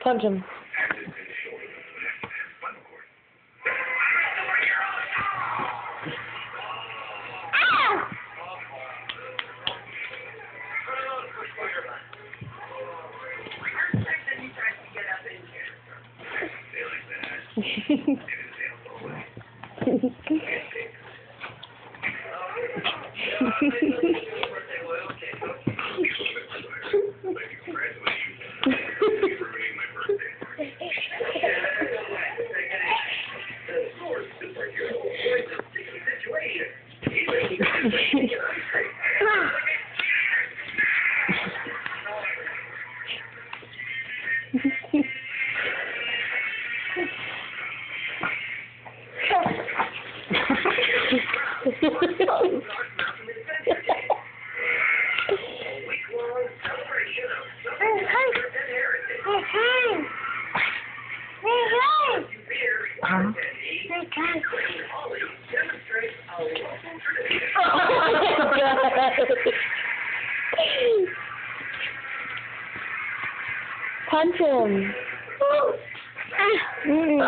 Punch him. Ah! Punch him. Mm.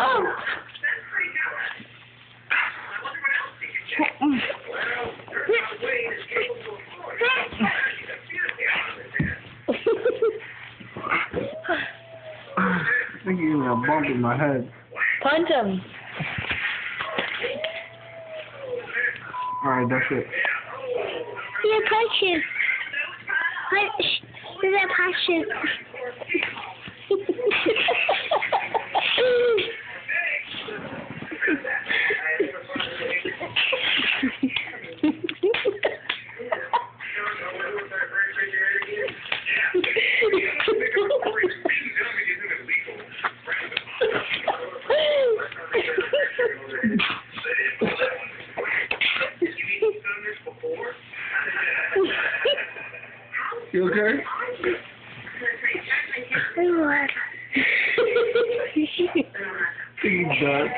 I think you gave me a bump in my head. Punch him. Alright, that's it. Yeah, punch him. Punch. Do that punch You okay? What? You done.